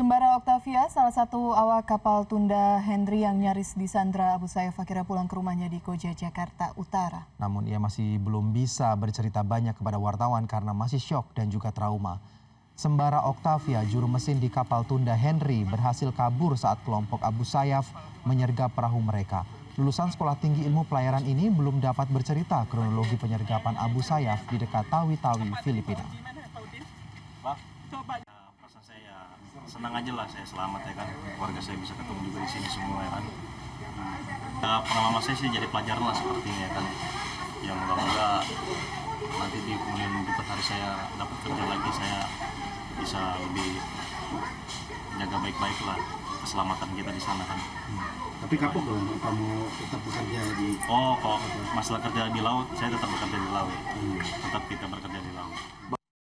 Sembara Octavia, salah satu awak kapal tunda Henry yang nyaris disandra Abu Sayyaf akhirnya pulang ke rumahnya di Koja, Jakarta Utara. Namun ia masih belum bisa bercerita banyak kepada wartawan karena masih syok dan juga trauma. Sembara Octavia, juru mesin di kapal tunda Henry, berhasil kabur saat kelompok Abu Sayyaf menyergap perahu mereka. Lulusan Sekolah Tinggi Ilmu Pelayaran ini belum dapat bercerita kronologi penyergapan Abu Sayyaf di dekat Tawi-Tawi, Filipina. Saya senang aja lah saya selamat ya kan. Keluarga saya bisa ketemu juga di sini semua ya kan. Ya, pengalaman saya sih jadi pelajaran lah seperti ini ya kan. Yang moga-moga nanti di kemudian berikut hari saya dapat kerja lagi saya bisa lebih jaga baik-baik lah keselamatan kita di sana kan. Tapi kapok dong kamu tetap bekerja di oh kalau masalah kerja di laut saya tetap bekerja di laut. Tetap kita bekerja di laut